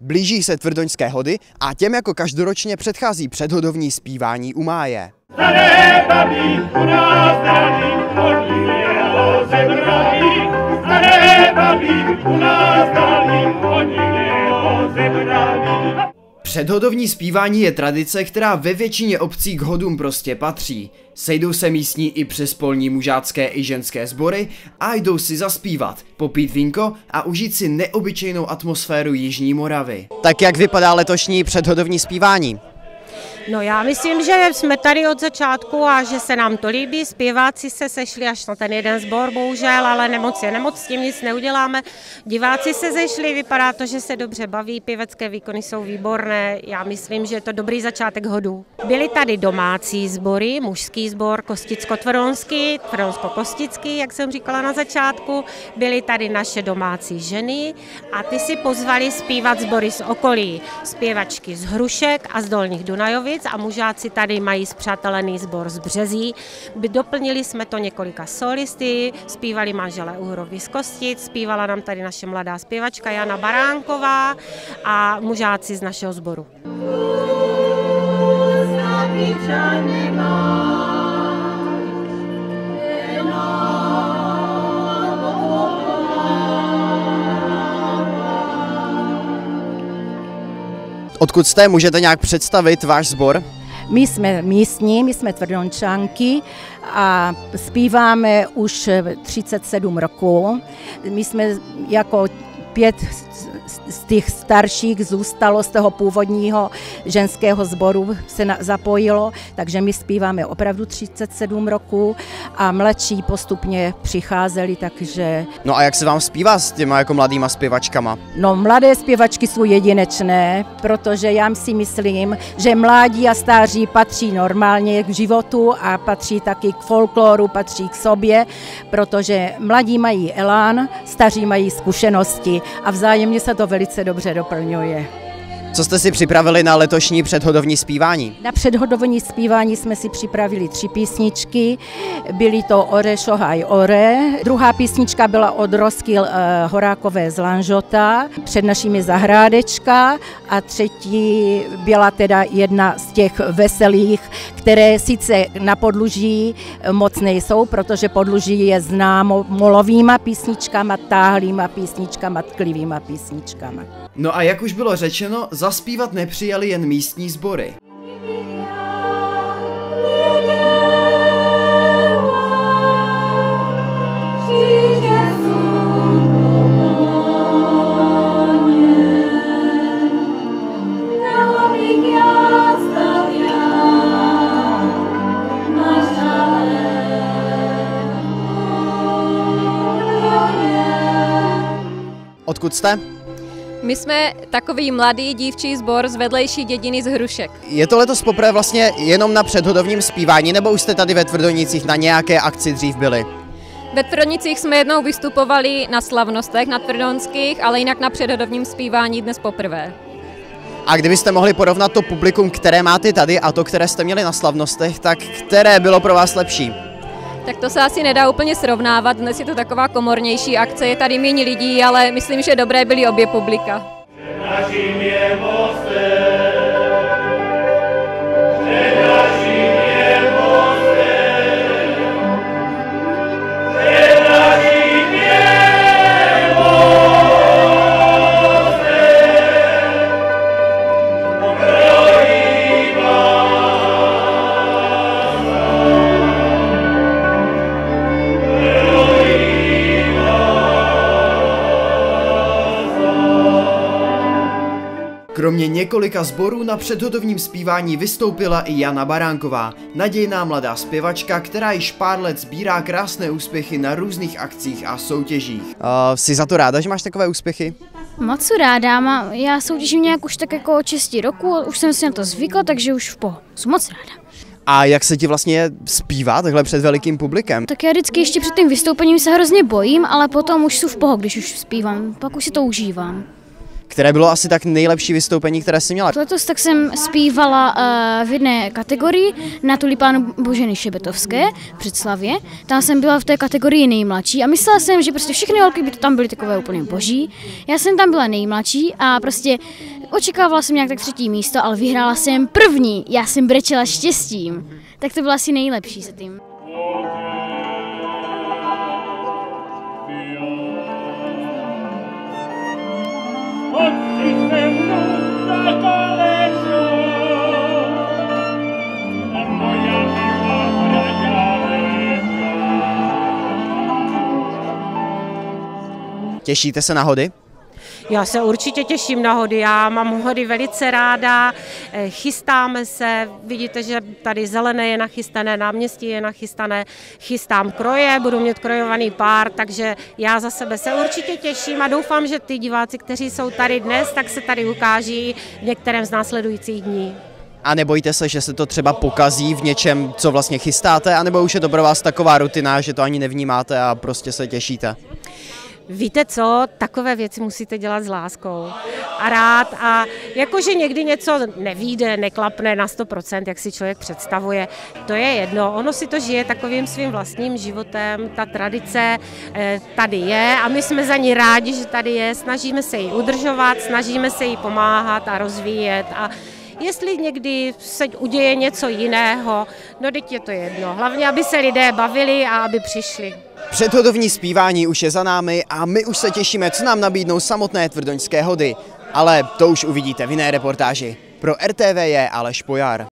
Blíží se tvrdoňské hody a těm jako každoročně předchází předhodovní zpívání u máje. Předhodovní zpívání je tradice, která ve většině obcí k hodům prostě patří. Sejdou se místní i přespolní mužácké i ženské sbory a jdou si zaspívat, popít vínko a užít si neobyčejnou atmosféru Jižní Moravy. Tak jak vypadá letošní předhodovní zpívání? No já myslím, že jsme tady od začátku a že se nám to líbí. Zpěváci se sešli až na ten jeden sbor, bohužel, ale nemoc je nemoc, s tím nic neuděláme. Diváci se zešli, vypadá to, že se dobře baví, pěvecké výkony jsou výborné. Já myslím, že je to dobrý začátek hodu. Byly tady domácí sbory, mužský sbor Kosticko-Tvrdonský, Tvrdonsko-Kostický, jak jsem říkala na začátku. Byly tady naše domácí ženy a ty si pozvali zpívat sbory z okolí. Zpěvačky z Hrušek a z Dolních Dunajovic a mužáci tady mají zpřátelený sbor z Březí. Doplnili jsme to několika solisty, zpívali manželé Uhrovi z Kostic, zpívala nám tady naše mladá zpěvačka Jana Baránková a mužáci z našeho sboru. Odkud jste, můžete nějak představit váš sbor? My jsme místní, my jsme tvrdončanky a zpíváme už 37 roků. My jsme jako pět z těch starších zůstalo z toho původního ženského sboru se na, zapojilo, takže my zpíváme opravdu 37 roků a mladší postupně přicházeli, takže... No a jak se vám zpívá s těma jako mladýma zpěvačkama? No mladé zpěvačky jsou jedinečné, protože já si myslím, že mládí a stáří patří normálně k životu a patří taky k folkloru, patří k sobě, protože mladí mají elán, staří mají zkušenosti a vzájemně se to velice dobře doplňuje. Co jste si připravili na letošní předhodovní zpívání? Na předhodovní zpívání jsme si připravili tři písničky. Byly to Ore Šohaj Ore. Druhá písnička byla od Roskil uh, Horákové z Lanžota, před našimi zahrádečka. A třetí byla teda jedna z těch veselých, které sice na podluží moc nejsou, protože podluží je známo molovýma písničkama, táhlýma písničkama, tklivýma písničkama. No a jak už bylo řečeno, zaspívat nepřijali jen místní sbory. Odkud jste? My jsme takový mladý dívčí sbor z vedlejší dědiny z Hrušek. Je to letos poprvé vlastně jenom na předhodovním zpívání, nebo už jste tady ve Tvrdonicích na nějaké akci dřív byli? Ve Tvrdonicích jsme jednou vystupovali na slavnostech na Tvrdonských, ale jinak na předhodovním zpívání dnes poprvé. A kdybyste mohli porovnat to publikum, které máte tady a to, které jste měli na slavnostech, tak které bylo pro vás lepší? Tak to se asi nedá úplně srovnávat, dnes je to taková komornější akce, je tady méně lidí, ale myslím, že dobré byly obě publika. Naším Kromě několika sborů na předhodovním zpívání vystoupila i Jana Baránková, nadějná mladá zpěvačka, která již pár let sbírá krásné úspěchy na různých akcích a soutěžích. Uh, jsi za to ráda, že máš takové úspěchy? Moc ráda, má, já soutěžím nějak už tak jako 6 roku, už jsem si na to zvykla, takže už v po. Jsem moc ráda. A jak se ti vlastně zpívá takhle před velikým publikem? Tak já vždycky ještě před tím vystoupením se hrozně bojím, ale potom už jsou v poho, když už zpívám, pak už si to užívám. Které bylo asi tak nejlepší vystoupení, které jsi měla? Letos tak jsem zpívala uh, v jedné kategorii na tulipánu Boženy Šebetovské v Předslavě. Tam jsem byla v té kategorii nejmladší a myslela jsem, že prostě všechny holky by tam byly takové úplně boží. Já jsem tam byla nejmladší a prostě očekávala jsem nějak tak třetí místo, ale vyhrála jsem první. Já jsem brečela štěstím. Tak to bylo asi nejlepší se tím. Těšíte se na hody? Já se určitě těším na hody, já mám hody velice ráda, eh, chystáme se, vidíte, že tady zelené je nachystané, náměstí je nachystané, chystám kroje, budu mít krojovaný pár, takže já za sebe se určitě těším a doufám, že ty diváci, kteří jsou tady dnes, tak se tady ukáží v některém z následujících dní. A nebojíte se, že se to třeba pokazí v něčem, co vlastně chystáte, anebo už je to pro vás taková rutina, že to ani nevnímáte a prostě se těšíte? Víte co, takové věci musíte dělat s láskou. A rád. A jakože někdy něco nevíde, neklapne na 100%, jak si člověk představuje, to je jedno, ono si to žije takovým svým vlastním životem, ta tradice eh, tady je a my jsme za ní rádi, že tady je, snažíme se ji udržovat, snažíme se jí pomáhat a rozvíjet. A Jestli někdy se uděje něco jiného, no teď je to jedno. Hlavně, aby se lidé bavili a aby přišli. Předhodovní zpívání už je za námi a my už se těšíme, co nám nabídnou samotné tvrdoňské hody. Ale to už uvidíte v jiné reportáži. Pro RTV je Aleš Pojar.